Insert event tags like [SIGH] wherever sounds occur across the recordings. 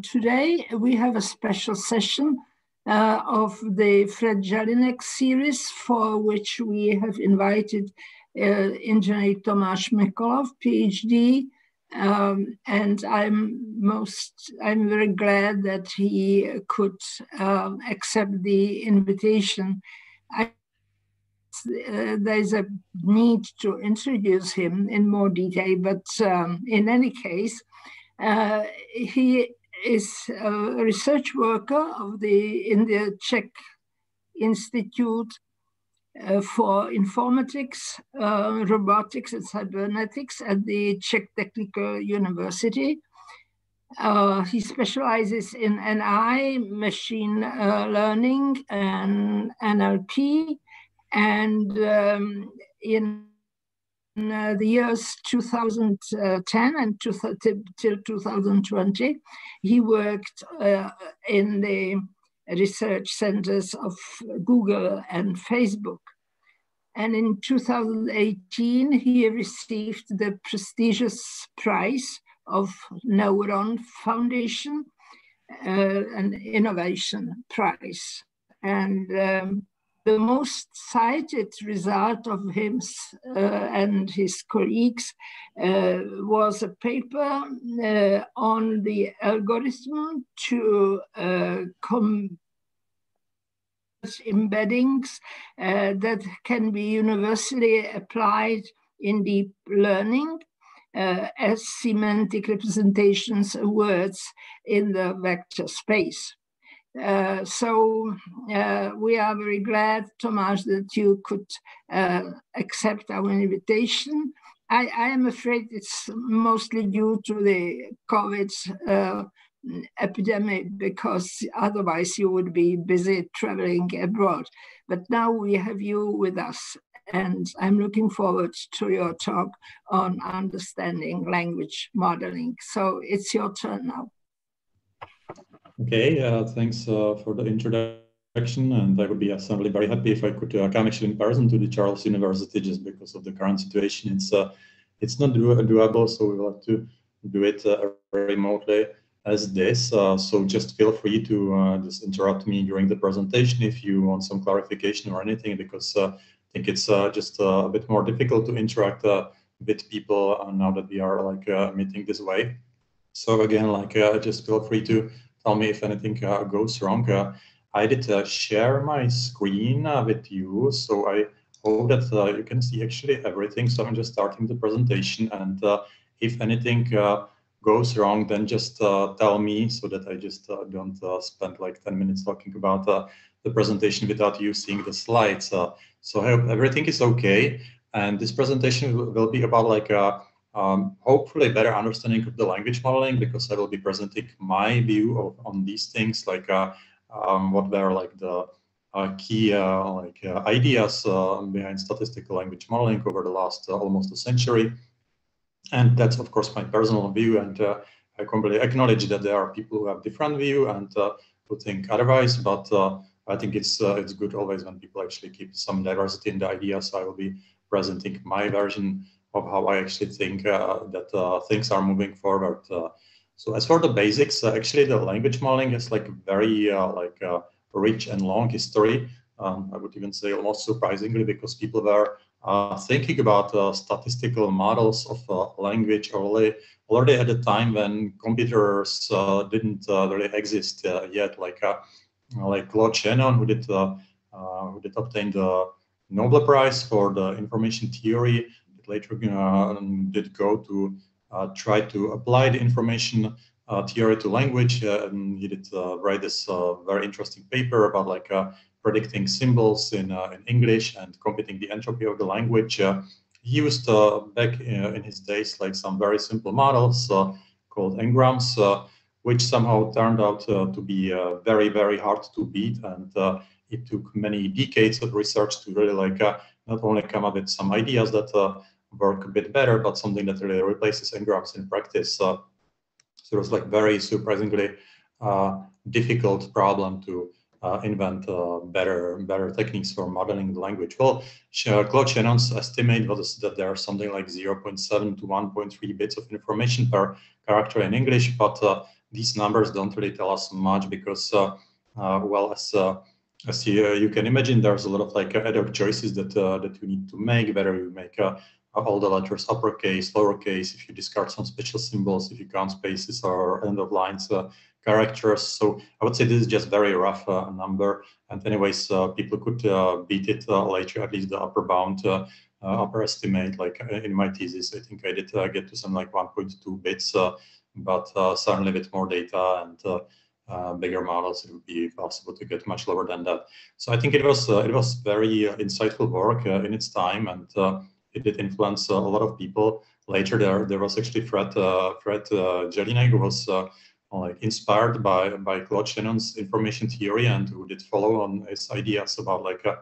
Today we have a special session uh, of the Fred Jelinek series for which we have invited uh, engineer Tomáš Mikolov, PhD, um, and I'm most I'm very glad that he could uh, accept the invitation. I, uh, there's a need to introduce him in more detail, but um, in any case, uh, he is a research worker of the in the Czech Institute uh, for Informatics, uh, Robotics and Cybernetics at the Czech Technical University. Uh, he specializes in NI, machine uh, learning, and NLP, and um, in the years 2010 and to, till 2020, he worked uh, in the research centers of Google and Facebook. And in 2018, he received the prestigious prize of Neuron Foundation, uh, an innovation prize. And um, the most cited result of him uh, and his colleagues uh, was a paper uh, on the algorithm to uh, come embeddings uh, that can be universally applied in deep learning uh, as semantic representations of words in the vector space. Uh, so uh, we are very glad, Tomáš, that you could uh, accept our invitation. I, I, am afraid it's mostly due to the COVID uh, epidemic because otherwise you would be busy traveling abroad. But now we have you with us and I'm looking forward to your talk on understanding language modeling. So it's your turn now. Okay, uh, thanks uh, for the introduction. And I would be certainly very happy if I could uh, come actually in person to the Charles University just because of the current situation. It's uh, it's not do doable, so we will have to do it uh, remotely as this. Uh, so just feel free to just interrupt me during the presentation if you want some clarification or anything, because I think it's just a bit more difficult to interact with people now that we are like meeting this way. So again, like just feel free to tell me if anything uh, goes wrong. Uh, I did uh, share my screen uh, with you, so I hope that uh, you can see actually everything. So I'm just starting the presentation, and uh, if anything goes wrong, then just tell me so that I just don't spend like 10 minutes talking about the presentation without you seeing the slides. so I hope everything is okay. And this presentation will be about like um, hopefully better understanding of the language modeling because I will be presenting my view of, on these things, like uh, um, what were like the uh, key uh, like uh, ideas uh, behind statistical language modeling over the last uh, almost a century. And that's of course my personal view, and I completely acknowledge that there are people who have different view and who think otherwise. But I think it's it's good always when people actually keep some diversity in the ideas. So I will be presenting my version of how I actually think uh, that uh, things are moving forward. Uh, so as for the basics, actually the language modeling is like very like rich and long history. Um, I would even say almost surprisingly because people were uh, thinking about uh, statistical models of uh, language already, already at a time when computers didn't really exist yet, like like Claude Shannon, who did who did obtain the Nobel Prize for the information theory, later uh, um, did go to uh, try to apply the information uh, theory to language. Uh, and he did uh, write this uh, very interesting paper about like predicting symbols in, in English and computing the entropy of the language. he used back in, his days like some very simple models called n-grams, which somehow turned out to be very, very hard to beat. And it took many decades of research to really like uh, not only come up with some ideas that uh, work a bit better, but something that really replaces n-grams in practice. Uh, so it was like very surprisingly uh, difficult problem to uh, invent uh, better better techniques for modeling the language. Well, Claude Shannon's estimate was that there are something like 0.7 to 1.3 bits of information per character in English, but uh, these numbers don't really tell us much because, uh, uh, well, as as you, you can imagine, there's a lot of like other choices that that you need to make. Whether you make all the letters uppercase, lowercase, if you discard some special symbols, if you count spaces or end of lines uh, characters. So I would say this is just very rough uh, number. And anyways, uh, people could beat it later, at least the upper bound, upper estimate. Like in my thesis, I think I did get to some like 1.2 bits, but certainly with more data and uh, bigger models, it would be possible to get much lower than that. So I think it was uh, it was very uh, insightful work in its time, and it did influence a lot of people. Later, there there was actually Fred uh, Fred uh, Jelinek who was uh, like inspired by by Claude Shannon's information theory and who did follow on his ideas about like uh,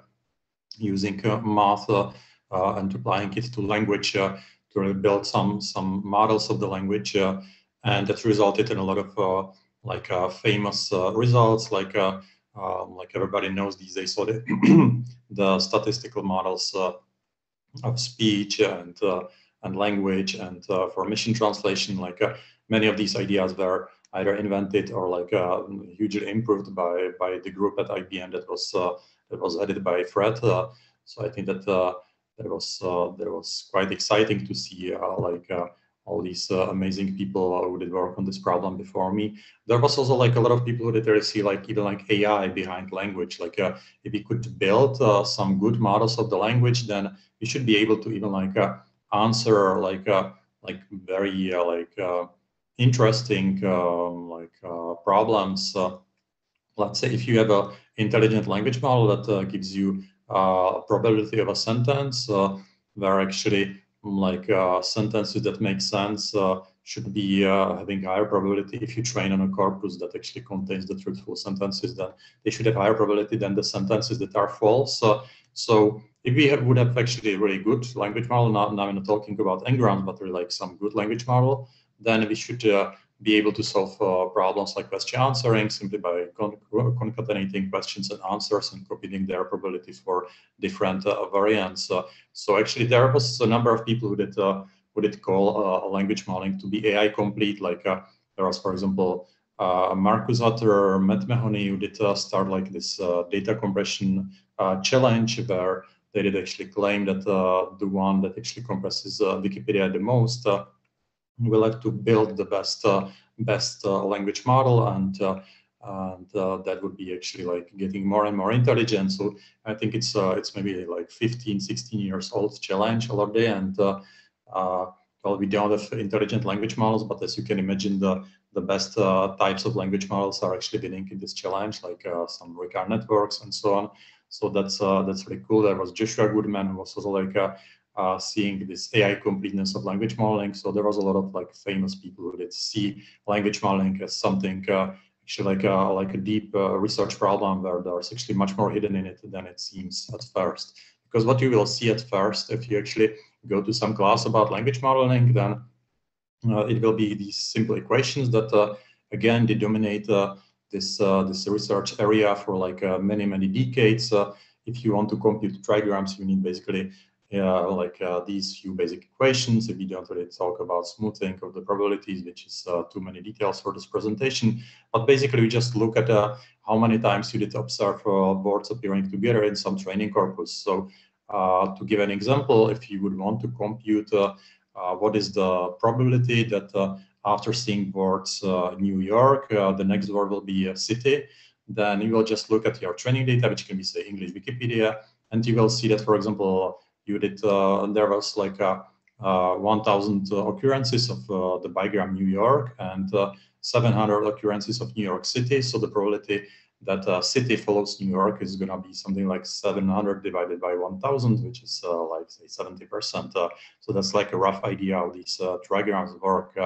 using uh, math uh, and applying it to language to build some some models of the language and that resulted in a lot of like famous results like um, like everybody knows these days so the, [CLEARS THROAT] the statistical models of speech and and language and for machine translation like many of these ideas were either invented or like uh, hugely improved by by the group at IBM that was uh, that was headed by Fred. Uh, so I think that uh, that was uh, that was quite exciting to see uh, like all these uh, amazing people who did work on this problem before me. There was also like a lot of people who did see like even like AI behind language. Like uh, if we could build uh, some good models of the language, then we should be able to even like answer like like very like interesting um, like uh, problems. Uh, let's say if you have a intelligent language model that uh, gives you a probability of a sentence, where actually like sentences that make sense should be uh, having higher probability if you train on a corpus that actually contains the truthful sentences then they should have higher probability than the sentences that are false. Uh, so if we have, would have actually a really good language model now, now i'm not talking about ngrams but really like some good language model then we should uh, be able to solve uh, problems like question answering simply by con concatenating questions and answers and computing their probability for different uh, variants. so actually there was a number of people who did who did call language modeling to be AI complete. Like there was, for example, uh, Marcus Hutter, Matt Mahoney, who did uh, start like this uh, data compression challenge where they did actually claim that the one that actually compresses Wikipedia the most we like to build the best uh, best uh, language model and uh, and uh, that would be actually like getting more and more intelligent. So i think it's uh, it's maybe like 15 16 years old challenge already and uh, well we don't have intelligent language models but as you can imagine the the best types of language models are actually winning in this challenge like some recurrent networks and so on. So that's that's really cool. There was joshua goodman who was also like uh, seeing this AI completeness of language modeling. So there was a lot of like famous people who did see language modeling as something uh, actually like a, like a deep uh, research problem where there's actually much more hidden in it than it seems at first. Because what you will see at first, if you actually go to some class about language modeling, then uh, it will be these simple equations that uh, again they dominate uh, this this research area for like many many decades. if you want to compute trigrams, you need basically yeah, like uh, these few basic equations. If we don't really talk about smoothing of the probabilities, which is uh, too many details for this presentation, but basically we just look at uh, how many times you did observe words uh, appearing together in some training corpus. So uh, to give an example, if you would want to compute uh, what is the probability that after seeing words New York, the next word will be a city, then you will just look at your training data, which can be say English Wikipedia, and you will see that, for example, you did uh, there was like a, uh, 1,000 occurrences of uh, the bigram New York and 700 occurrences of New York City. So the probability that uh, city follows New York is going to be something like 700 divided by 1000, which is uh, like say 70%. Uh, so that's like a rough idea how these trigrams work.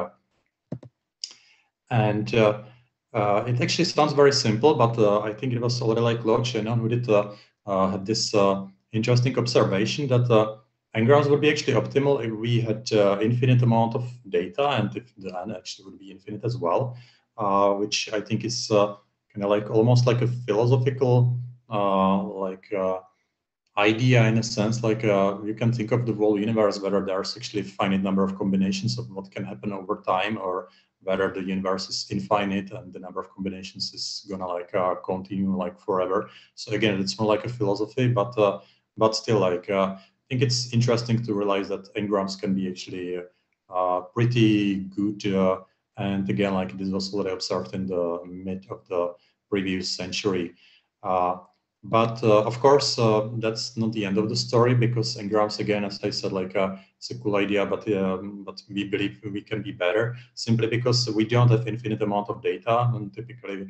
and it actually sounds very simple, but I think it was already like Claude Shannon who did have this interesting observation that uh, ngrams would be actually optimal if we had uh, infinite amount of data and if the n actually would be infinite as well, uh, which I think is uh, kind of like almost like a philosophical uh, like uh, idea in a sense. Like you can think of the whole universe whether there's actually a finite number of combinations of what can happen over time or whether the universe is infinite and the number of combinations is gonna like uh, continue like forever. So again, it's more like a philosophy, but uh, but still like uh, I think it's interesting to realize that n-grams can be actually uh, pretty good. Uh, and again, like this was already observed in the mid of the previous century. But uh, of course, uh, that's not the end of the story because n-grams, again, as I said, like uh, it's a cool idea, but um, but we believe we can be better simply because we don't have infinite amount of data, and typically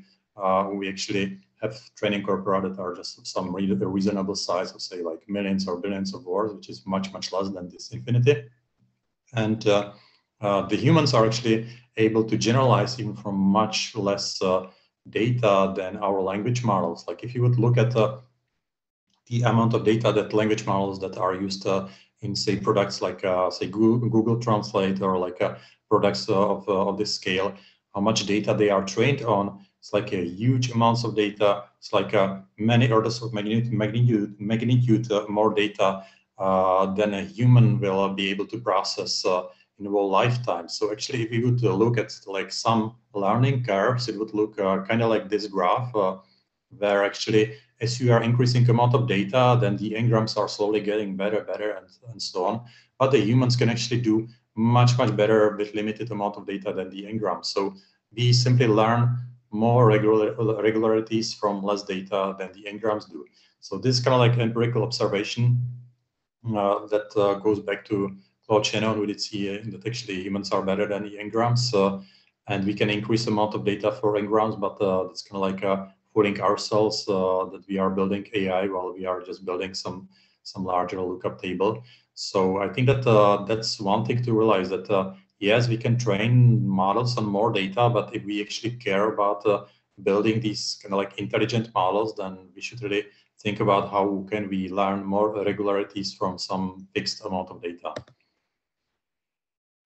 we actually have training corpora that are just of some re reasonable size of say like millions or billions of words, which is much much less than this infinity, and uh, uh, the humans are actually able to generalize even from much less data than our language models. Like if you would look at uh, the amount of data that language models that are used uh, in say products like uh, say Google, Google, Translate or like uh, products of, uh, of this scale, how much data they are trained on, it's like a huge amounts of data. It's like uh, many orders of magnitude, magnitude, magnitude more data than a human will be able to process in a whole lifetime. So actually, if you would look at like some learning curves, it would look uh, kind of like this graph, uh, where actually as you are increasing amount of data, then the n-grams are slowly getting better, better, and, and so on. But the humans can actually do much, much better with limited amount of data than the n-grams. So we simply learn more regular, regularities from less data than the n-grams do. So this is kind of like empirical observation uh, that uh, goes back to Claude Shannon, we did see that actually humans are better than the n-grams, uh, and we can increase the amount of data for n-grams, but uh, it's kind of like uh, fooling ourselves uh, that we are building AI while we are just building some some larger lookup table. So I think that uh, that's one thing to realize that uh, yes, we can train models on more data, but if we actually care about uh, building these kind of like intelligent models, then we should really think about how can we learn more regularities from some fixed amount of data.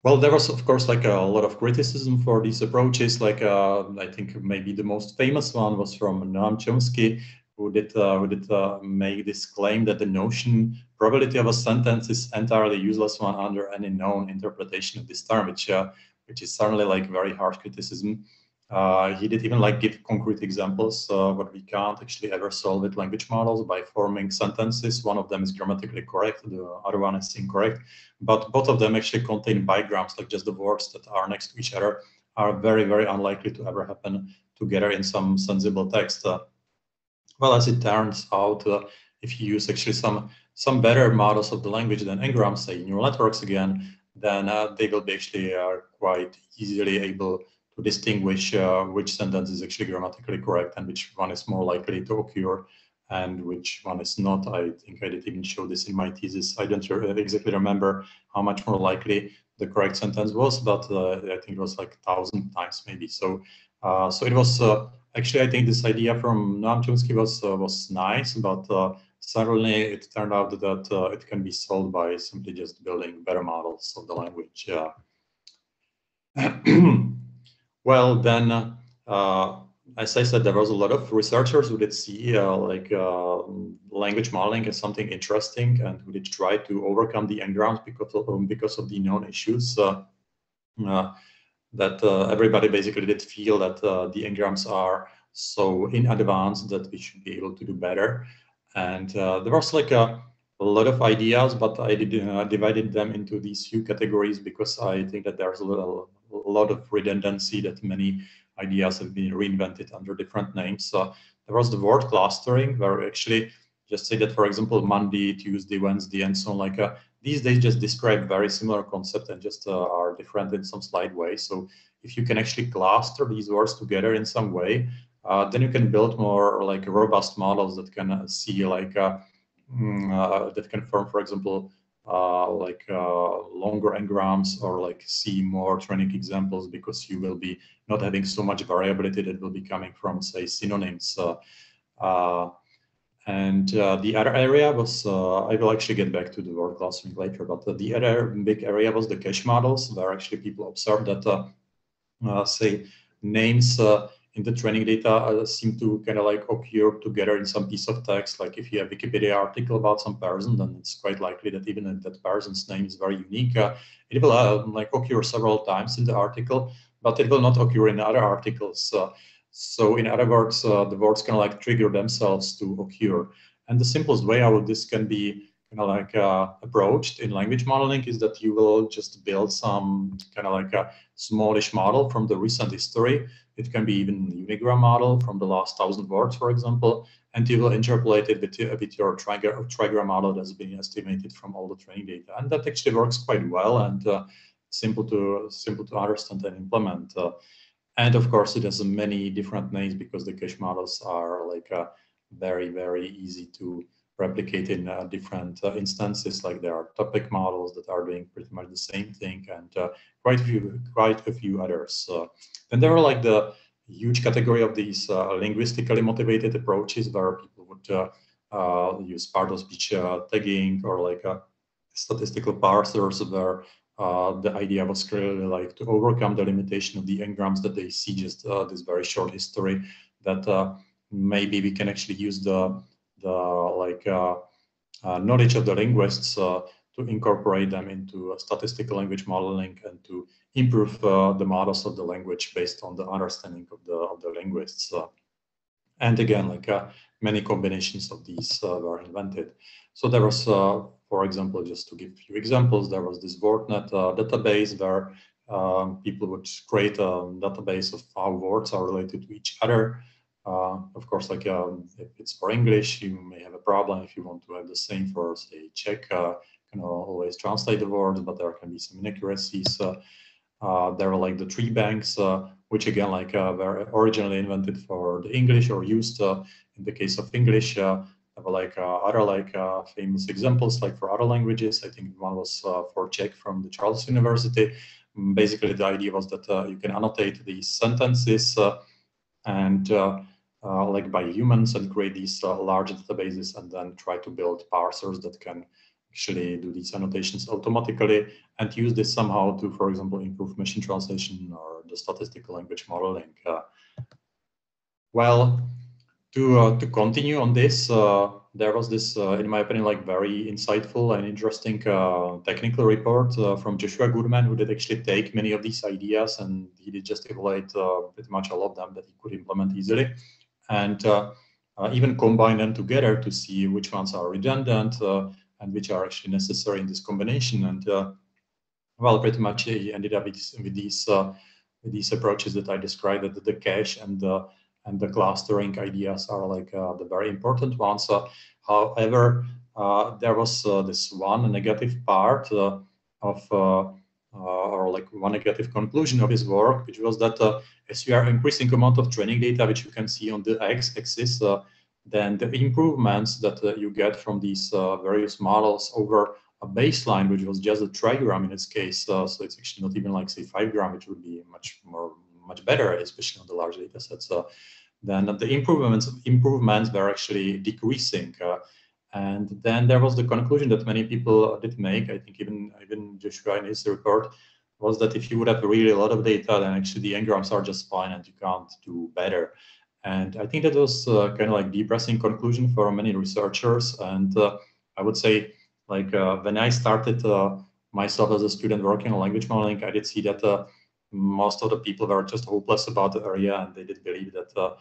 Well, there was, of course, like a lot of criticism for these approaches. Like uh, I think maybe the most famous one was from Noam Chomsky, who did uh, who did uh, make this claim that the notion probability of a sentence is entirely useless one under any known interpretation of this term, which uh, which is certainly like very harsh criticism. Uh, he did even like give concrete examples uh, what we can't actually ever solve with language models by forming sentences. One of them is grammatically correct, the other one is incorrect, but both of them actually contain bigrams, like just the words that are next to each other are very, very unlikely to ever happen together in some sensible text. Uh, well, as it turns out, uh, if you use actually some some better models of the language than n-grams, say neural networks again, then uh, they will be actually uh, quite easily able to distinguish uh, which sentence is actually grammatically correct and which one is more likely to occur and which one is not. I think I did even show this in my thesis. I don't exactly remember how much more likely the correct sentence was, but uh, I think it was like a thousand times maybe. So, uh, so it was uh, actually I think this idea from Noam Chomsky was uh, was nice, but uh, suddenly it turned out that it can be solved by simply just building better models of the language. [CLEARS THROAT] Well, then, uh, as I said, there was a lot of researchers who did see uh, like uh, language modeling as something interesting and who did try to overcome the n-grams because of, um, because of the known issues uh, uh, that uh, everybody basically did feel that the n-grams are so in advance that we should be able to do better. And there was like a, a lot of ideas, but I did uh, divided them into these few categories because I think that there's a little a lot of redundancy that many ideas have been reinvented under different names. So there was the word clustering, where actually just say that, for example, Monday, Tuesday, Wednesday, and so on. Like uh, these days, just describe very similar concept and just uh, are different in some slight way. So if you can actually cluster these words together in some way, uh, then you can build more like robust models that can uh, see like uh, mm, uh, that can form, for example, uh, like uh, longer n-grams or like see more training examples because you will be not having so much variability that will be coming from say synonyms. Uh, and uh, the other area was, uh, I will actually get back to the word clustering later, but the other big area was the cache models where actually people observed that, say, names in the training data uh, seem to kind of like occur together in some piece of text. Like if you have Wikipedia article about some person, then it's quite likely that even if that person's name is very unique. Uh, it will uh, like occur several times in the article, but it will not occur in other articles. so in other words, the words can like trigger themselves to occur. And the simplest way how this can be kind of like uh, approached in language modeling is that you will just build some kind of like a smallish model from the recent history. It can be even unigram model from the last thousand words, for example, and you will interpolate it with, with your trigram, model that's been estimated from all the training data. And that actually works quite well and uh, simple to simple to understand and implement. Uh, and of course, it has many different names because the cache models are like uh, very, very easy to replicate in uh, different uh, instances. Like there are topic models that are doing pretty much the same thing, and uh, quite a few, quite a few others. then there are like the huge category of these uh, linguistically motivated approaches where people would uh, use part of speech tagging or like statistical parsers where uh, the idea was clearly like to overcome the limitation of the n-grams that they see just uh, this very short history that uh, maybe we can actually use the the like uh, uh, knowledge of the linguists uh, to incorporate them into statistical language modeling and to improve the models of the language based on the understanding of the of the linguists. and again, like many combinations of these were invented. So there was, for example, just to give a few examples, there was this WordNet database where um, people would create a database of how words are related to each other. Uh, of course, like um, if it's for English, you may have a problem if you want to have the same for, say, Czech. Uh, can always translate the words, but there can be some inaccuracies. Uh, uh there are like the tree banks, uh, which again, like uh, were originally invented for the English or used in the case of English. there were like other like famous examples, like for other languages. I think one was for Czech from the Charles University. Basically, the idea was that you can annotate these sentences and uh, like by humans and create these uh, large databases and then try to build parsers that can actually do these annotations automatically and use this somehow to, for example, improve machine translation or the statistical language modeling. Uh, well, to, uh, to continue on this, uh, there was this, uh, in my opinion, like very insightful and interesting technical report from Joshua Goodman, who did actually take many of these ideas and he did just evaluate pretty much all of them that he could implement easily and uh, uh, even combine them together to see which ones are redundant uh, and which are actually necessary in this combination. And uh, well, pretty much ended up with, with these uh, with these approaches that I described, that the cache and the and the clustering ideas are like the very important ones. However, there was this one negative part of or like one negative conclusion of his work, which was that as you are increasing amount of training data, which you can see on the x-axis, uh, then the improvements that uh, you get from these uh, various models over a baseline, which was just a trigram in its case, uh, so it's actually not even like say five gram, which would be much more, much better, especially on the large data sets. Uh, then the improvements improvements were actually decreasing. And then there was the conclusion that many people did make. I think even even Joshua in his report was that if you would have really a lot of data, then actually the n-grams are just fine and you can't do better. And I think that was uh, kind of like depressing conclusion for many researchers. And uh, I would say, like uh, when I started uh, myself as a student working on language modeling, I did see that uh, most of the people were just hopeless about the area, and they did believe that uh,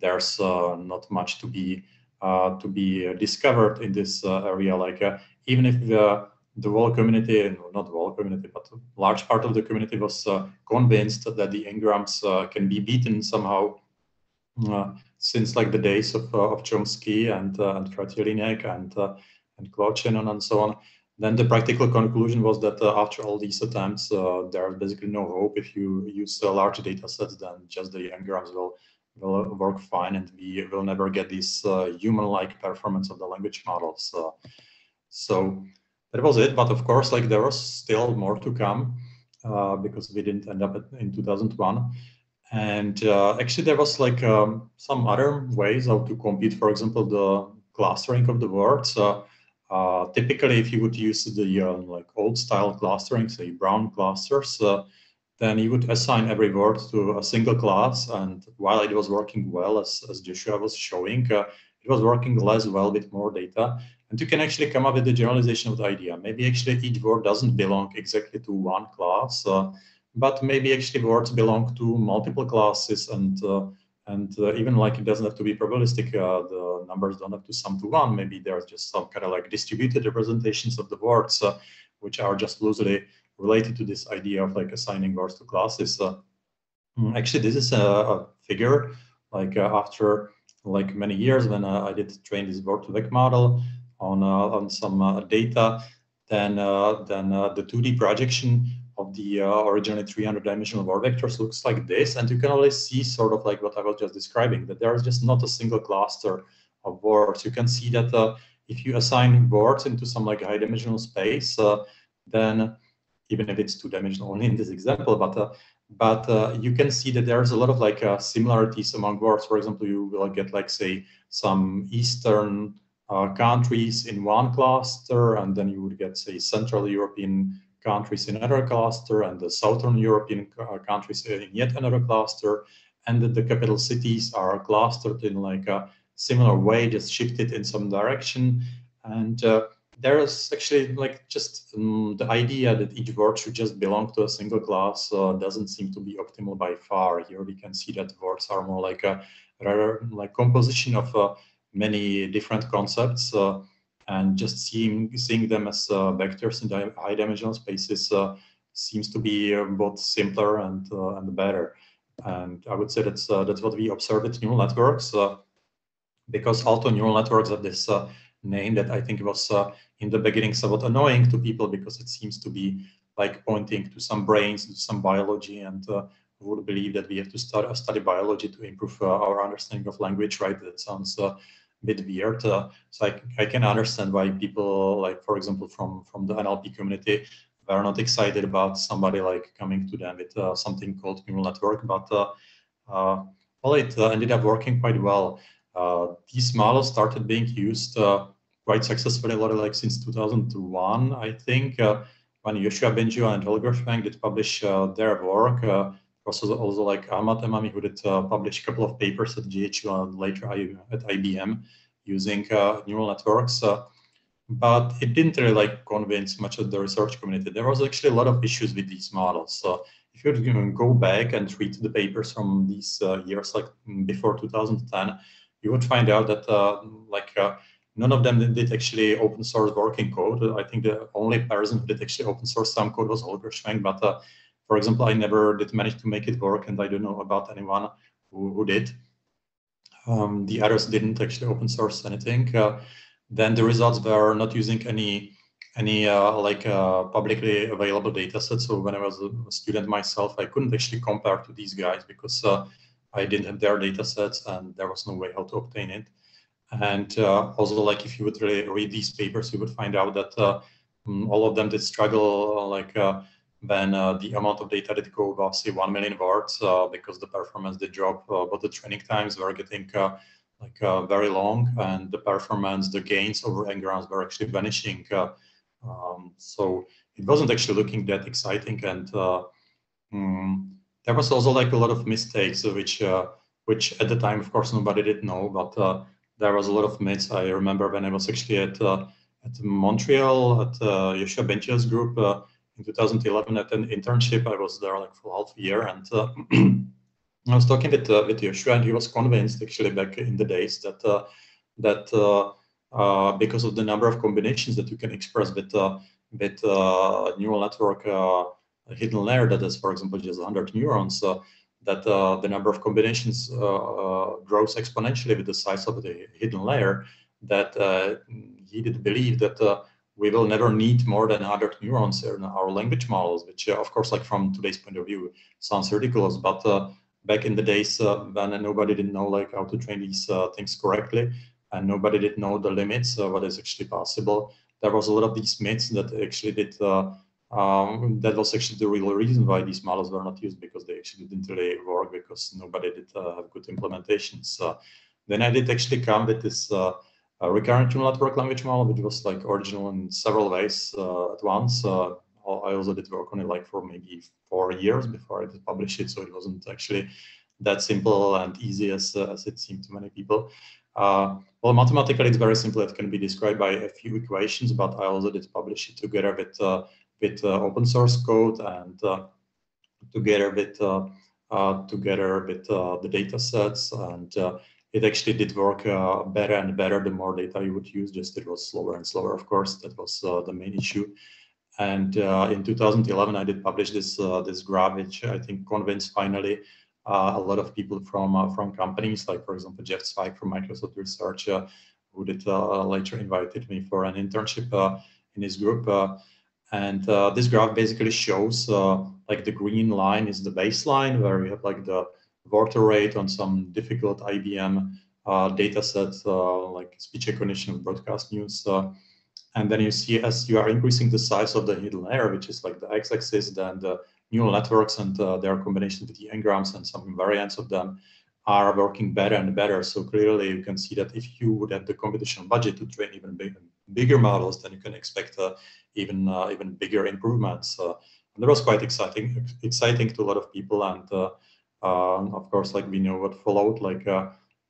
there's not much to be to be discovered in this area. Like even if the the whole community, and not the whole community, but a large part of the community was uh, convinced that the n-grams uh, can be beaten somehow uh, since like the days of, uh, of Chomsky and, uh, and Kratochvík and, uh, and Claude and so on. Then the practical conclusion was that after all these attempts, there's basically no hope. If you use large data sets, then just the n-grams will, will work fine and we will never get this human-like performance of the language models. so that was it. But of course, like there was still more to come uh, because we didn't end up in 2001. And uh, actually, there was like um, some other ways how to compute. For example, the clustering of the words. Uh, uh typically, if you would use the uh, like old style clustering, say Brown clusters, uh, then you would assign every word to a single class. And while it was working well, as, as Joshua was showing, it was working less well with more data. And you can actually come up with the generalization of the idea. Maybe actually each word doesn't belong exactly to one class, uh, but maybe actually words belong to multiple classes and and uh, even like it doesn't have to be probabilistic uh, the numbers don't have to sum to one maybe there's just some kind of like distributed representations of the words uh, which are just loosely related to this idea of like assigning words to classes mm, actually this is a, a figure like after like many years when I did train this word2vec model on on some data then then the 2D projection of the uh, originally 300 dimensional word vectors looks like this. And you can only see sort of like what I was just describing, that there is just not a single cluster of words. You can see that uh, if you assign words into some like high dimensional space, uh, then even if it's two dimensional only in this example, but uh, but uh, you can see that there's a lot of like uh, similarities among words. For example, you will get like say some Eastern countries in one cluster, and then you would get say Central European countries in another cluster and the Southern European uh, countries in yet another cluster, and that the capital cities are clustered in like a similar way, just shifted in some direction. And uh, there is actually like just um, the idea that each word should just belong to a single class uh, doesn't seem to be optimal by far. Here we can see that words are more like a rather like composition of uh, many different concepts. Uh, and just seeing seeing them as uh, vectors in high dimensional spaces uh, seems to be uh, both simpler and and better. And I would say that's that's what we observe with neural networks, because also neural networks have this name that I think was in the beginning somewhat annoying to people because it seems to be like pointing to some brains, to some biology, and uh, would believe that we have to start, study biology to improve uh, our understanding of language, right? That sounds uh, bit weird. Uh, so I, I can understand why people like, for example, from from the NLP community, are not excited about somebody like coming to them with uh, something called neural network. But uh, uh well, it uh, ended up working quite well. Uh, these models started being used quite successfully, a lot of like since 2001, I think. when Yoshua Bengio and Holger Schwenk did publish their work, also also like Ahmad Emami, who did uh, publish a couple of papers at JHU and later at IBM using uh, neural networks. Uh, but it didn't really like convince much of the research community. There was actually a lot of issues with these models. So if you go back and read the papers from these uh, years, like before 2010, you would find out that uh, like uh, none of them did actually open source working code. I think the only person who did actually open source some code was Holger Schwenk, but for example, I never did manage to make it work, and I don't know about anyone who, who did. Um, the others didn't actually open source anything. Uh, then the results were not using any any uh, like uh, publicly available data sets. So when I was a student myself, I couldn't actually compare to these guys because uh, I didn't have their data sets and there was no way how to obtain it. And uh, also, like if you would really read these papers, you would find out that uh, mm, all of them did struggle like when uh, the amount of data did go above say 1 million words uh, because the performance did drop uh, but the training times were getting uh, like uh, very long and the performance the gains over n-grams were actually vanishing uh, um, so it wasn't actually looking that exciting and mm, there was also like a lot of mistakes which which at the time of course nobody did know but there was a lot of myths i remember when i was actually at at montreal at uh, Yoshua Bengio's group in 2011 at an internship. I was there like for half a year, and uh, [CLEARS THROAT] I was talking with uh, with Yoshua, and he was convinced actually back in the days that uh, that uh, uh, because of the number of combinations that you can express with uh, with neural network hidden layer that is, for example, just 100 neurons, that the number of combinations grows exponentially with the size of the hidden layer. That he did believe that we will never need more than 100 neurons in our language models, which, uh, of course, like from today's point of view, sounds ridiculous. But uh, back in the days uh, when nobody didn't know like how to train these uh, things correctly, and nobody did know the limits, uh, what is actually possible, there was a lot of these myths that actually did. Uh, um, that was actually the real reason why these models were not used because they actually didn't really work because nobody did have good implementations. then I did actually come with this a recurrent neural network language model, which was like original in several ways uh, at once. Uh, I also did work on it like for maybe four years before I did publish it, so it wasn't actually that simple and easy as, uh, as it seemed to many people. Uh, well, mathematically, it's very simple. It can be described by a few equations, but I also did publish it together with uh, with uh, open source code and uh, together with uh, uh, together with the data sets and it actually did work uh, better and better the more data you would use. Just it was slower and slower, of course. That was uh, the main issue. And uh, in 2011, I did publish this this graph, which I think convinced finally a lot of people from from companies, like for example Geoff Zweig from Microsoft Research, who did later invited me for an internship in his group. And this graph basically shows like the green line is the baseline where we have like the word error rate on some difficult IBM uh, data sets uh, like speech recognition broadcast news. Uh, and then you see as you are increasing the size of the hidden layer, which is like the x-axis, then the neural networks and uh, their combination with the n-grams and some variants of them are working better and better. So clearly you can see that if you would have the computational budget to train even big, bigger models, then you can expect uh, even uh, even bigger improvements. Uh, and that was quite exciting, exciting to a lot of people. And um, of course, like we know what followed, like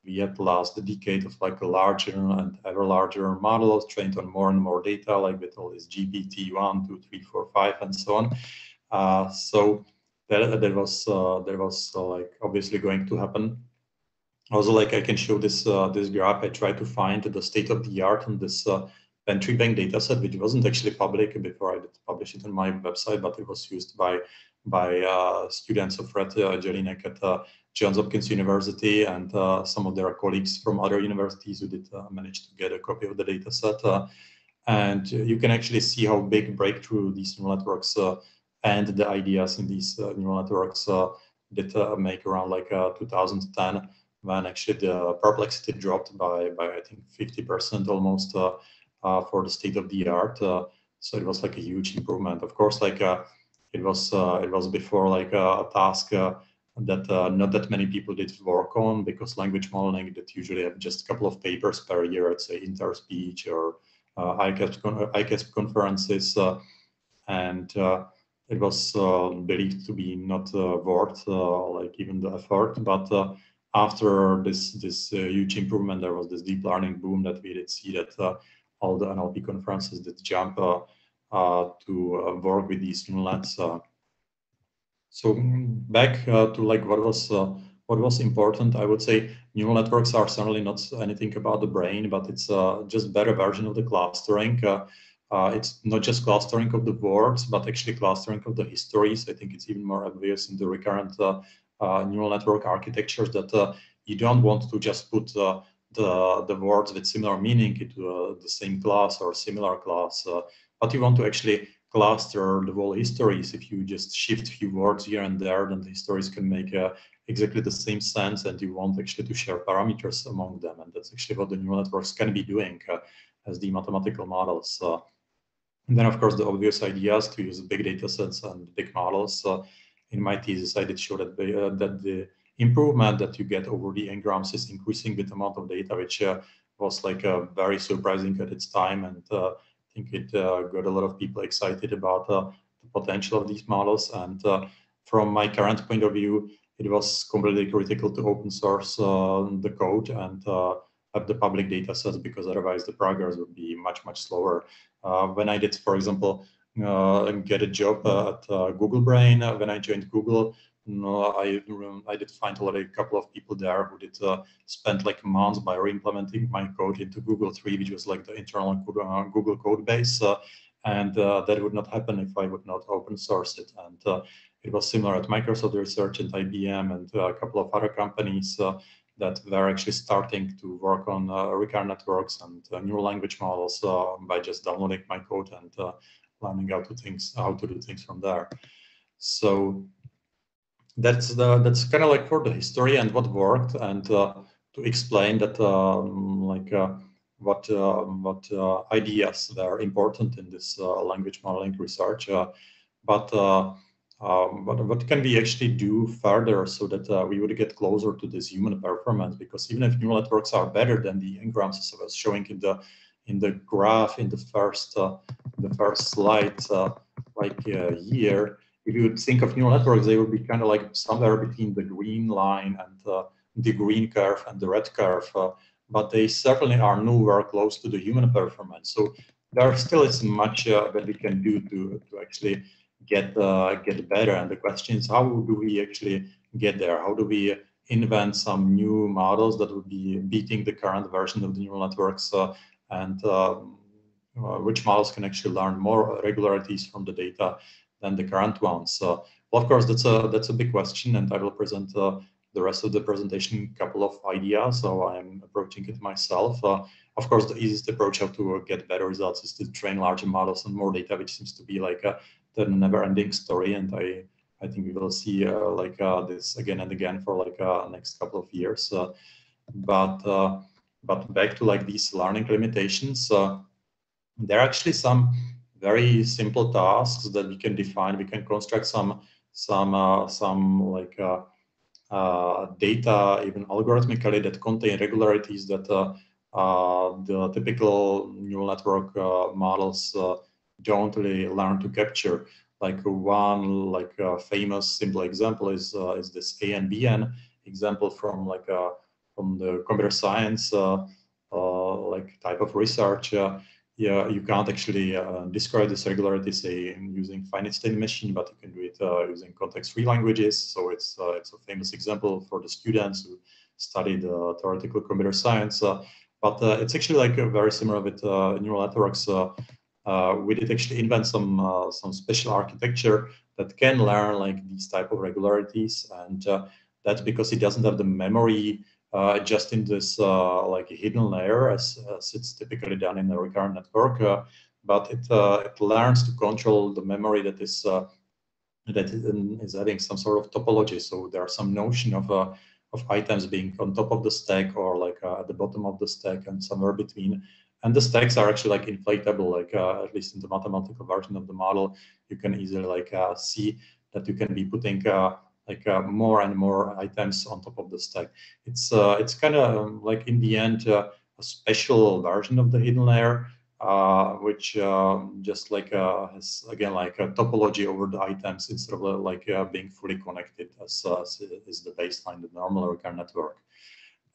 we had last the decade of like a larger and ever larger models trained on more and more data, like with all this GPT one, two, three, four, five, and so on. Uh, so that there was uh, there was uh, like obviously going to happen. Also, like I can show this this graph. I try to find the state of the art on this uh, Penn Bank dataset, which wasn't actually public before I did publish it on my website, but it was used by by uh, students of Fred uh, Jelinek at uh, Johns Hopkins University and uh, some of their colleagues from other universities who did uh, manage to get a copy of the data set. Uh, and you can actually see how big breakthrough these neural networks and the ideas in these neural networks did make around like 2010 when actually the perplexity dropped by, by I think 50% almost for the state of the art. so it was like a huge improvement. Of course, like it was uh, it was before like a, task uh, that uh, not that many people did work on because language modeling that usually have just a couple of papers per year at say interspeech or uh, ICASSP, con ICASSP conferences and it was believed to be not worth like even the effort but after this this uh, huge improvement, there was this deep learning boom that we did see that uh, all the NLP conferences that jump uh, uh, to uh, work with these neural nets. Uh. so back to like what was what was important, I would say neural networks are certainly not anything about the brain, but it's just better version of the clustering. Uh, it's not just clustering of the words, but actually clustering of the histories. I think it's even more obvious in the recurrent uh, uh, neural network architectures that you don't want to just put the the words with similar meaning into the same class or similar class but you want to actually cluster the whole histories. If you just shift a few words here and there, then the histories can make uh, exactly the same sense and you want actually to share parameters among them. And that's actually what the neural networks can be doing uh, as the mathematical models. Uh, and then, of course, the obvious idea is to use big data sets and big models. Uh, in my thesis, I did show that uh, that the improvement that you get over the n-grams is increasing with the amount of data, which uh, was like very surprising at its time. And I think it uh, got a lot of people excited about uh, the potential of these models. And uh, from my current point of view, it was completely critical to open source the code and have the public data sets because otherwise the progress would be much, much slower. when I did, for example, uh, get a job at uh, Google Brain. when I joined Google, I I did find already a couple of people there who did uh, spend like months by re-implementing my code into Google 3, which was like the internal uh, Google code base. Uh, and uh, that would not happen if I would not open source it. And uh, it was similar at Microsoft Research and IBM and uh, a couple of other companies that were actually starting to work on recurrent networks and neural language models by just downloading my code and learning how to things how to do things from there. So that's the that's kind of like for the history and what worked and uh, to explain that um, like uh, what uh, what uh, ideas were important in this uh, language modeling research uh, but um, but what can we actually do further so that we would get closer to this human performance? Because even if neural networks are better than the n-grams as I was showing in the in the graph in the first the first slide like here if you think of neural networks, they would be kind of like somewhere between the green line and uh, the green curve and the red curve, uh, but they certainly are nowhere close to the human performance. So there still is much uh, that we can do to, to actually get uh, get better. And the question is, how do we actually get there? How do we invent some new models that would be beating the current version of the neural networks uh, and um, uh, which models can actually learn more regularities from the data than the current ones. well, of course, that's a that's a big question, and I will present uh, the rest of the presentation a couple of ideas. So I'm approaching it myself. Uh, of course, the easiest approach how to get better results is to train larger models and more data, which seems to be like a, the never-ending story. And I I think we will see uh, like uh, this again and again for like uh, next couple of years. but but back to like these learning limitations, there are actually some very simple tasks that we can define. We can construct some some uh, some like uh, uh, data even algorithmically that contain regularities that uh, uh, the typical neural network uh, models don't really learn to capture. Like one like famous simple example is is this ANBN example from like from the computer science like type of research yeah, you can't actually uh, describe this regularity, say, using finite state machine, but you can do it uh, using context-free languages. So it's uh, it's a famous example for the students who studied uh, theoretical computer science. Uh, but uh, it's actually like very similar with neural networks. we did actually invent some some special architecture that can learn like these type of regularities, and that's because it doesn't have the memory uh, just in this uh, like hidden layer as, as, it's typically done in a recurrent network. Uh, but it, it learns to control the memory that is that is having some sort of topology. So there are some notion of of items being on top of the stack or like uh, at the bottom of the stack and somewhere between. And the stacks are actually like inflatable, like uh, at least in the mathematical version of the model, you can easily like uh, see that you can be putting like uh, more and more items on top of the stack. It's uh, it's kind of um, like in the end uh, a special version of the hidden layer, uh, which um, just like uh, has again like a topology over the items instead of uh, like being fully connected as, as is the baseline, the normal recurrent network.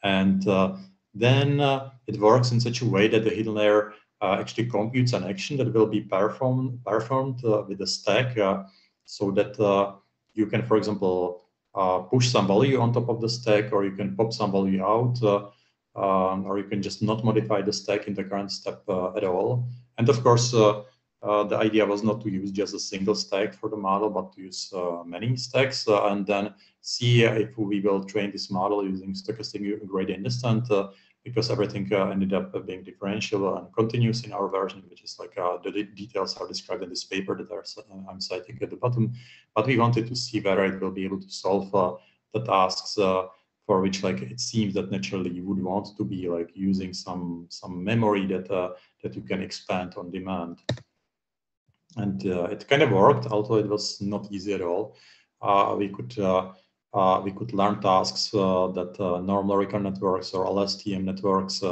And then it works in such a way that the hidden layer actually computes an action that will be performed performed with the stack, so that you can, for example, uh, push some value on top of the stack, or you can pop some value out, uh, um, or you can just not modify the stack in the current step uh, at all. And of course, uh, uh, the idea was not to use just a single stack for the model, but to use uh, many stacks and then see if we will train this model using stochastic gradient descent because everything uh, ended up uh, being differential and continuous in our version, which is like uh, the details are described in this paper that are, I'm citing at the bottom. But we wanted to see whether it will be able to solve the tasks for which like it seems that naturally you would want to be like using some some memory that uh, that you can expand on demand and uh, it kind of worked although it was not easy at all uh, we could we could learn tasks uh, that uh, normal recurrent networks or LSTM networks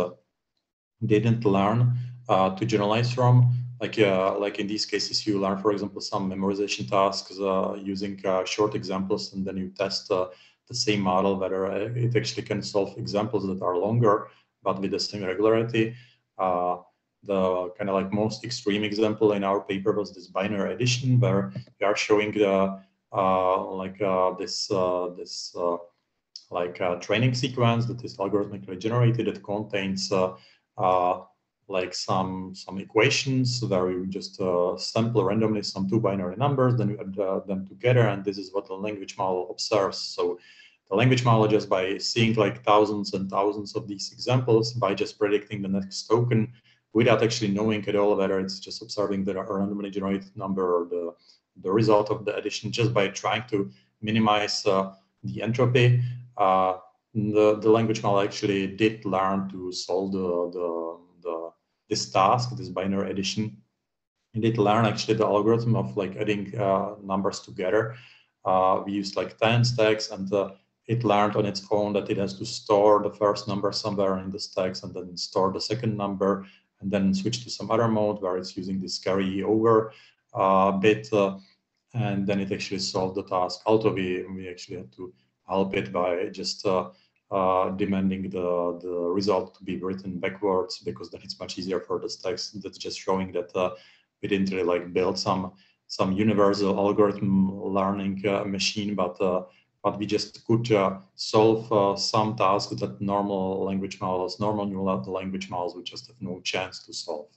didn't learn to generalize from. Like like in these cases, you learn, for example, some memorization tasks using short examples, and then you test the same model whether it actually can solve examples that are longer but with the same regularity. Uh, the kind of like most extreme example in our paper was this binary addition where we are showing the uh, like uh, this uh, this like training sequence that is algorithmically generated that contains like some some equations where you just uh, sample randomly some two binary numbers, then you add uh, them together, and this is what the language model observes. So the language model just by seeing like thousands and thousands of these examples, by just predicting the next token, without actually knowing at all whether it's just observing the randomly generated number or the the result of the addition just by trying to minimize uh, the entropy. Uh, the, the language model actually did learn to solve the, the, the this task, this binary addition. It did learn actually the algorithm of like adding uh, numbers together. Uh, we used like 10 stacks and uh, it learned on its own that it has to store the first number somewhere in the stacks and then store the second number and then switch to some other mode where it's using this carry over bit, uh, and then it actually solved the task. Although we, we actually had to help it by just uh, demanding the, the result to be written backwards because then it's much easier for the text that's just showing that we didn't really like build some some universal algorithm learning machine, but but we just could uh, solve uh, some tasks that normal language models, normal neural language models would just have no chance to solve.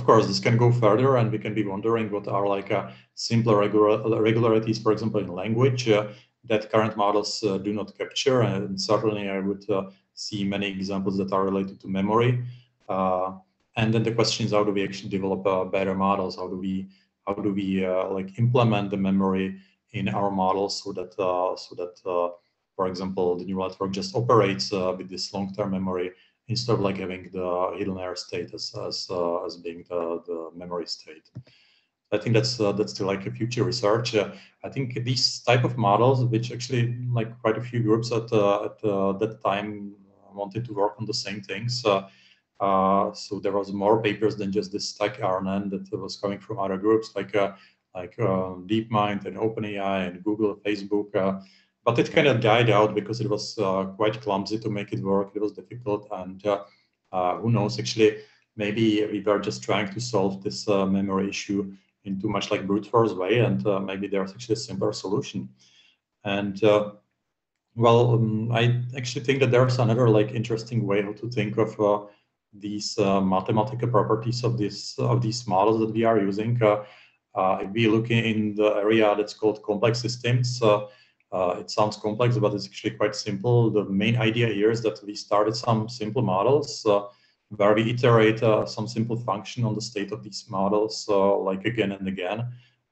Uh. Of course, this can go further and we can be wondering what are like simpler regular regularities, for example, in language that current models do not capture. And certainly I would see many examples that are related to memory. and then the question is, how do we actually develop better models? How do we how do we like implement the memory in our models so that uh, so that uh, for example the neural network just operates uh, with this long-term memory instead of like having the hidden layer state as as, as being the, the memory state. I think that's uh, that's still like a future research. Uh, I think these type of models, which actually like quite a few groups at uh, at that time wanted to work on the same things. so there was more papers than just this stack RNN that was coming from other groups like like uh, DeepMind and OpenAI and Google, Facebook. Uh, but it kind of died out because it was uh, quite clumsy to make it work. It was difficult, and who knows? Actually, maybe we were just trying to solve this memory issue in too much like brute force way, and maybe there's actually a simpler solution. And well, um, I actually think that there's another like interesting way how to think of uh, these uh, mathematical properties of this of these models that we are using. Uh, uh, if we look in the area that's called complex systems, uh, uh, it sounds complex, but it's actually quite simple. The main idea here is that we started some simple models where we iterate uh, some simple function on the state of these models, uh, like again and again.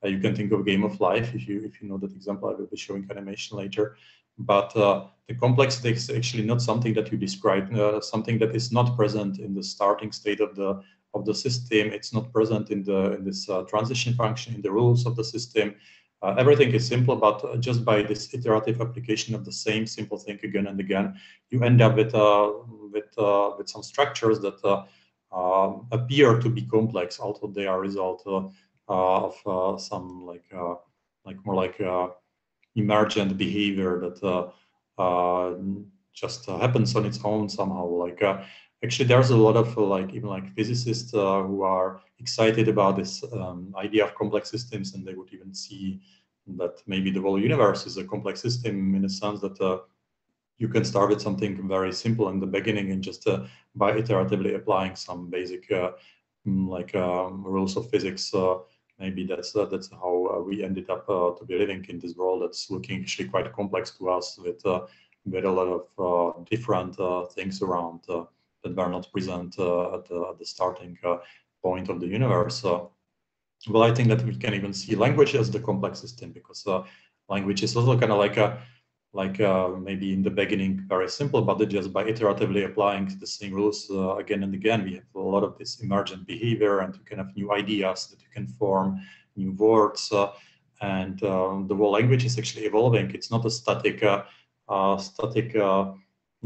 Uh, you can think of game of life if you if you know that example. I will be showing animation later. But the complexity is actually not something that you describe, something that is not present in the starting state of the of the system. It's not present in the in this uh, transition function in the rules of the system. Uh, everything is simple, but uh, just by this iterative application of the same simple thing again and again, you end up with uh, with uh, with some structures that uh, um, appear to be complex, although they are result of some like like more like emergent behavior that just happens on its own somehow. Like actually there's a lot of uh, like even like physicists uh, who are excited about this um, idea of complex systems and they would even see that maybe the whole universe is a complex system in a sense that uh, you can start with something very simple in the beginning and just uh, by iteratively applying some basic uh, mm, like um, rules of physics uh, maybe that's that's how we ended up to be living in this world that's looking actually quite complex to us with with a lot of different things around that were not present uh, at the, at, the, starting uh, point of the universe. well, I think that we can even see language as the complex system because uh, language is also kind of like a like uh, maybe in the beginning very simple, but just by iteratively applying the same rules uh, again and again, we have a lot of this emergent behavior and you can have new ideas that you can form, new words, uh, and um, the whole language is actually evolving. It's not a static, static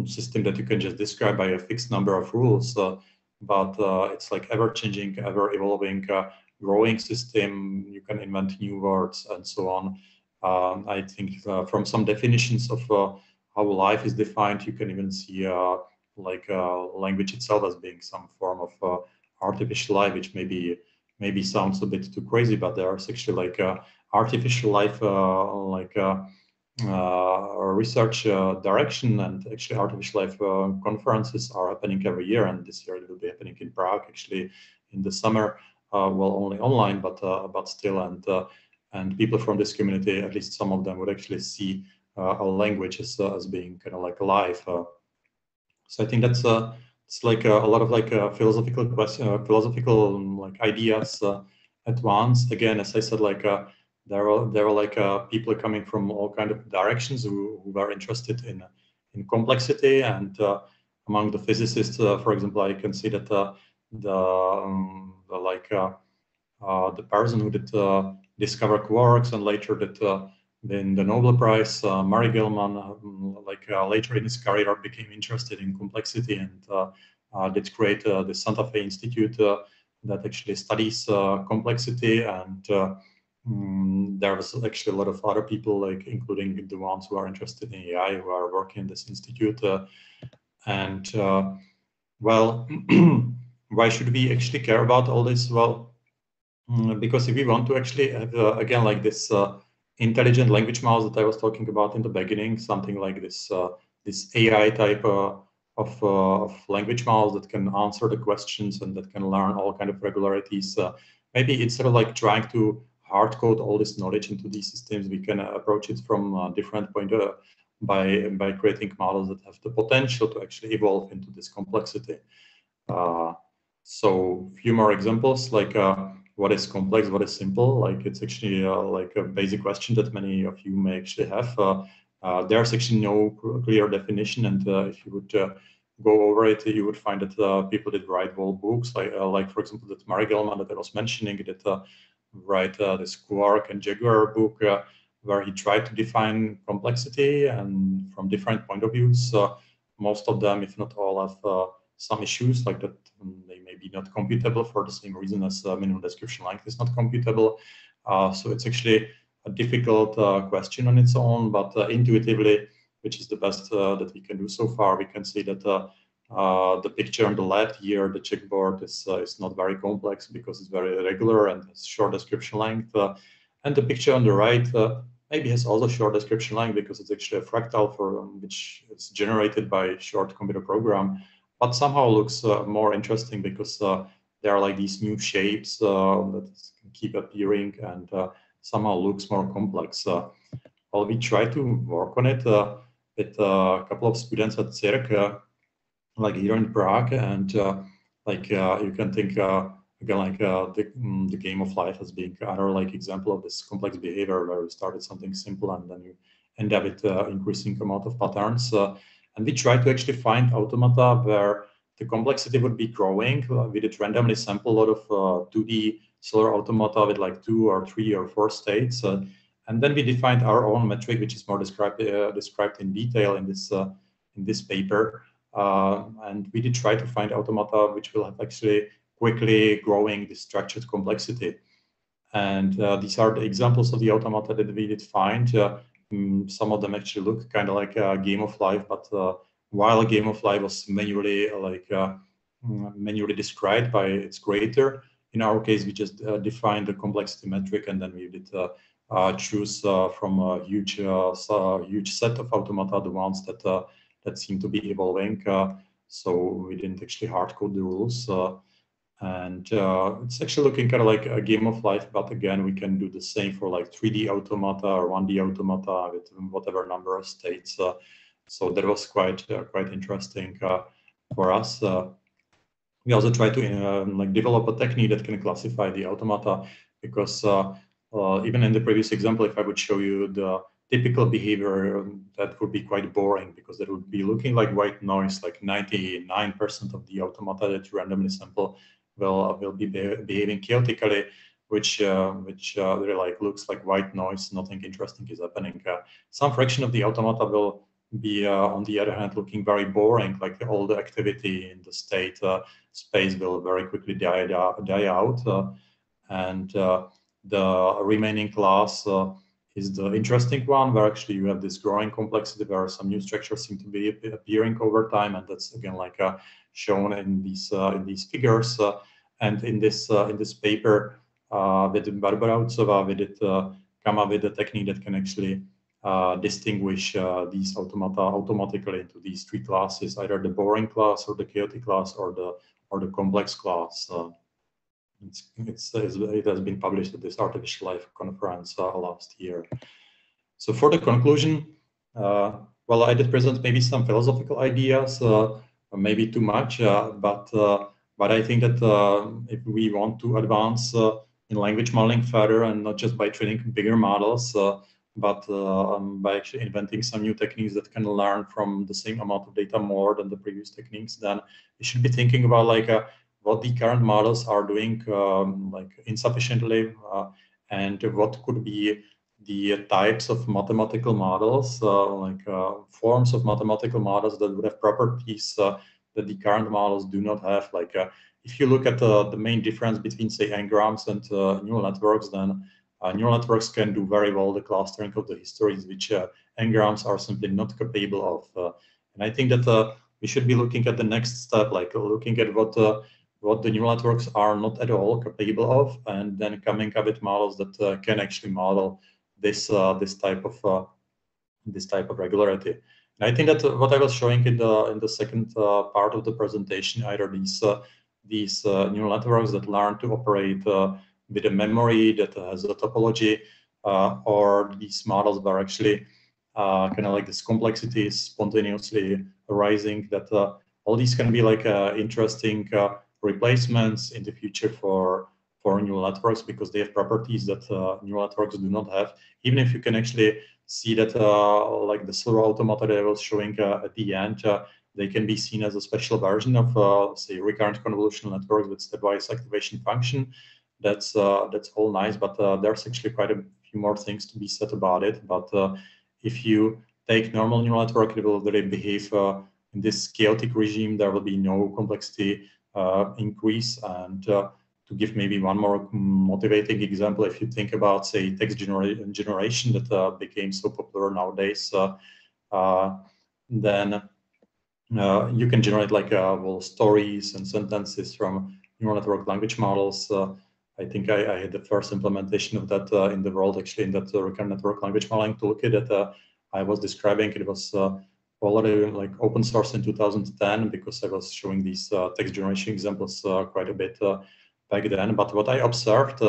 system that you can just describe by a fixed number of rules, uh, but uh, it's like ever changing, ever evolving, uh, growing system. You can invent new words and so on. Um, I think from some definitions of how life is defined, you can even see like language itself as being some form of artificial life, which maybe maybe sounds a bit too crazy, but there's actually like artificial life, like Uh, research uh, direction and actually artificial life uh, conferences are happening every year and this year it will be happening in Prague actually in the summer uh, well only online but uh, but still and and people from this community at least some of them would actually see a language as, as being kind of like alive so I think that's a it's like a, a, lot of like philosophical question, philosophical um, like ideas at once. Again, as I said, like there were there were like uh, people coming from all kind of directions who, who were interested in in complexity and uh, among the physicists uh, for example i can see that uh, the, um, the, like uh, uh, the person who did discover quarks and later did win the nobel prize murray gell-mann like later in his career became interested in complexity and did create the santa fe institute that actually studies complexity and Mm, there was actually a lot of other people, like including the ones who are interested in AI, who are working in this institute. Uh, and uh, well, [CLEARS THROAT] why should we actually care about all this? Well, mm, because if we want to actually have uh, again like this uh, intelligent language models that I was talking about in the beginning, something like this uh, this AI type uh, of, of language models that can answer the questions and that can learn all kind of regularities. maybe instead of like trying to hard code all this knowledge into these systems, we can approach it from a different point of by by creating models that have the potential to actually evolve into this complexity. Uh, so few more examples like uh, what is complex, what is simple. Like it's actually uh, like a basic question that many of you may actually have. Uh, uh, there's actually no clear definition, and uh, if you would go over it, you would find that people did write whole books, like like for example that Murray Gell-Mann that I was mentioning, did write this Quark and Jaguar book where he tried to define complexity and from different point of views. Uh, most of them, if not all, have uh, some issues like that um, they may be not computable for the same reason as uh, minimum description length is not computable. Uh, so it's actually a difficult uh, question on its own, but uh, intuitively, which is the best that we can do so far, we can see that the picture on the left here, the checkboard is, is not very complex because it's very regular and has short description length. and the picture on the right maybe has also short description length because it's actually a fractal for um, which is generated by a short computer program, but somehow looks uh, more interesting because uh, there are like these new shapes uh, that keep appearing and uh, somehow looks more complex. Uh, well, we try to work on it uh, with a couple of students at CIIRC, like here in Prague, and like you can think again like uh, the, mm, the game of life as being another like example of this complex behavior where you started something simple and then you end up with uh, increasing amount of patterns uh, and we try to actually find automata where the complexity would be growing uh, we did randomly sample a lot of 2d uh, cellular automata with like two or three or four states uh, and then we defined our own metric which is more described described in detail in this in this paper and we did try to find automata which will have actually quickly growing the structured complexity. And uh, these are the examples of the automata that we did find. Uh, mm, some of them actually look kind of like a game of life, but uh, while a game of life was manually like uh, mm, manually described by its creator, in our case we just uh, defined the complexity metric and then we did uh, choose from a huge huge set of automata the ones that that seem to be evolving. so we didn't actually hard code the rules. And uh, it's actually looking kind of like a game of life, but again, we can do the same for like 3D automata or 1D automata with whatever number of states. Uh, so that was quite uh, quite interesting uh, for us. Uh, we also try to um, like develop a technique that can classify the automata because uh, even in the previous example, if I would show you the typical behavior, um, that would be quite boring because it would be looking like white noise, like 99% of the automata that you randomly sample will will be behaving chaotically, which uh, which uh, really like looks like white noise. Nothing interesting is happening. Uh, some fraction of the automata will be, uh, on the other hand, looking very boring. Like all the activity in the state uh, space will very quickly die die out, uh, and the remaining class is the interesting one where actually you have this growing complexity where some new structures seem to be appearing over time and that's again like uh, shown in these uh, in these figures uh, and in this uh, in this paper with Barbora Hudcová we did come up with a technique that can actually distinguish these automata automatically into these three classes either the boring class or the chaotic class or the or the complex class it's, it's, it has been published at this Artificial Life conference uh, last year. So for the conclusion, uh, well, I did present maybe some philosophical ideas, uh, maybe too much, uh, but uh, but I think that uh, if we want to advance in language modeling further, and not just by training bigger models, but um, by actually inventing some new techniques that can learn from the same amount of data more than the previous techniques, then we should be thinking about like what the current models are doing um, like insufficiently uh, and what could be the types of mathematical models, uh, like uh, forms of mathematical models that would have properties uh, that the current models do not have. Like uh, if you look at the main difference between say n-grams and uh, neural networks, then neural networks can do very well the clustering of the histories, which n-grams are simply not capable of. and I think that we should be looking at the next step, like looking at what what the neural networks are not at all capable of, and then coming up with models that uh, can actually model this uh, this type of uh, this type of regularity. And I think that what I was showing in the in the second part of the presentation, either these these neural networks that learn to operate with a memory that has a topology, or these models were actually uh, kind of like this complexity is spontaneously arising that uh, all these can be like uh, interesting replacements in the future for for neural networks because they have properties that uh, neural networks do not have. Even if you can actually see that, uh, like the cellular automata that I was showing uh, at the end, they can be seen as a special version of, say, recurrent convolutional networks with stepwise activation function. That's that's all nice, but there's actually quite a few more things to be said about it. But if you take normal neural network, it will really behave in this chaotic regime. There will be no complexity uh, increase. And uh, to give maybe one more motivating example, if you think about, say, text genera generation that uh, became so popular nowadays, then you can generate like well stories and sentences from neural network language models. I think I, I, had the first implementation of that uh, in the world, actually, in that uh, recurrent network language modeling toolkit that uh, I was describing. It was already like open source in 2010 because I was showing these uh, text generation examples uh, quite a bit uh, back then. But what I observed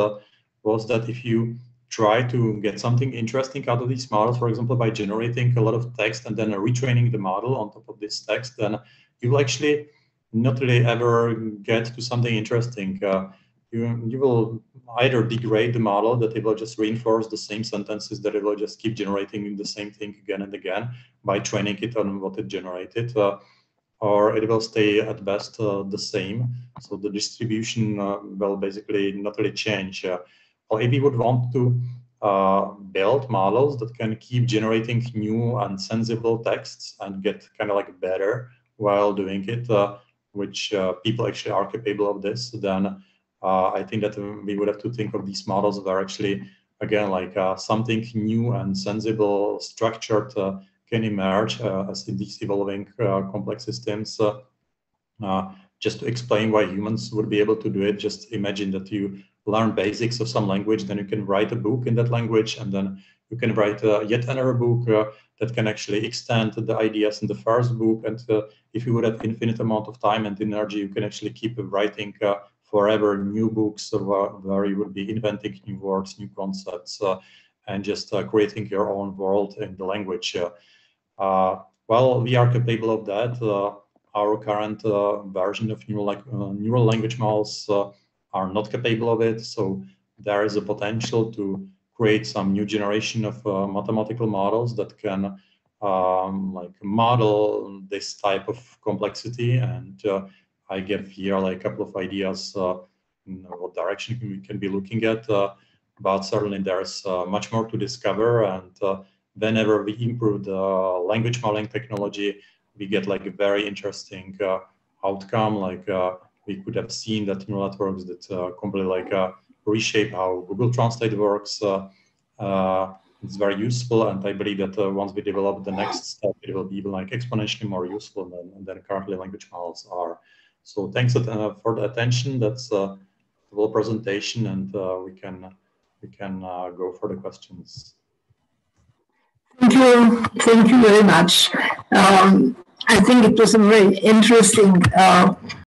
was that if you try to get something interesting out of these models, for example, by generating a lot of text and then retraining the model on top of this text, then you will actually not really ever get to something interesting. Uh, you, you will either degrade the model that it will just reinforce the same sentences that it will just keep generating the same thing again and again by training it on what it generated uh, or it will stay at best uh, the same. So the distribution uh, will basically not really change. Uh, or if we would want to uh, build models that can keep generating new and sensible texts and get kind of like better while doing it uh, which people actually are capable of this then uh, I think that we would have to think of these models that are actually, again, like uh, something new and sensible, structured uh, can emerge as in these evolving complex systems. just to explain why humans would be able to do it, just imagine that you learn basics of some language, then you can write a book in that language, and then you can write uh, yet another book uh, that can actually extend the ideas in the first book. And uh, if you would have infinite amount of time and energy, you can actually keep writing forever new books where you would be inventing new words, new concepts, uh, and just uh, creating your own world in the language. Uh, well, we are capable of that. our current version of neural, neural language models are not capable of it. So there is a potential to create some new generation of uh, mathematical models that can um, like model this type of complexity and uh, I give here like a couple of ideas uh, in what direction we can be looking at. Uh, but certainly there's uh, much more to discover. And uh, whenever we improve the language modeling technology, we get like a very interesting uh, outcome. Like uh, we could have seen that neural networks that completely like reshape how Google Translate works. it's very useful, and I believe that once we develop the next step, it will be even like exponentially more useful than, than currently language models are. So thanks uh, for the attention. That's uh, the whole presentation, and uh, we can we can go for the questions. Thank you, thank you very much. Um, I think it was a very interesting